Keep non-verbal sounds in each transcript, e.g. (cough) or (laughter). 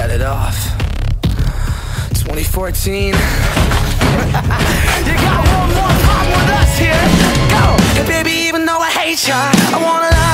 set it off. 2014. (laughs) you got one more time with us here. Go! And baby, even though I hate ya, I wanna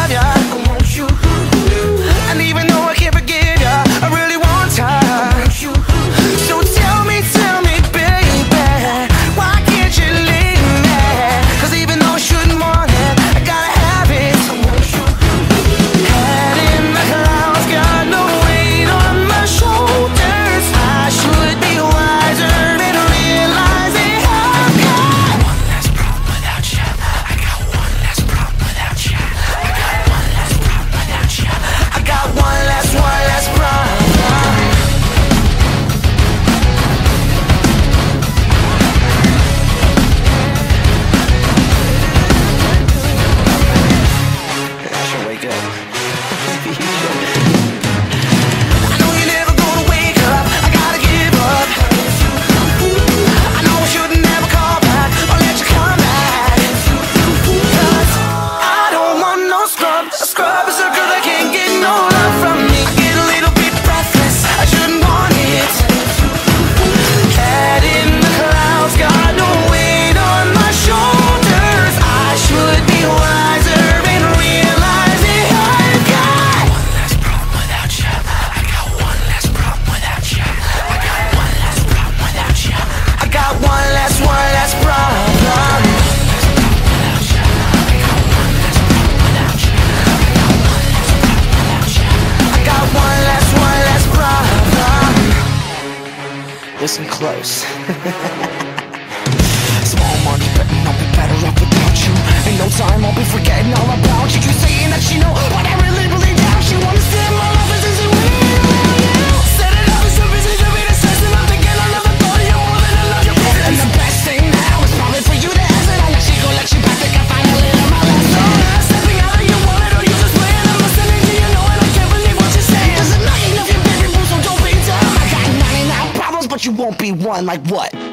future. Listen close. (laughs) Small money, but I'll be better off without you. In no time, I'll be forgetting. but you won't be one. Like what?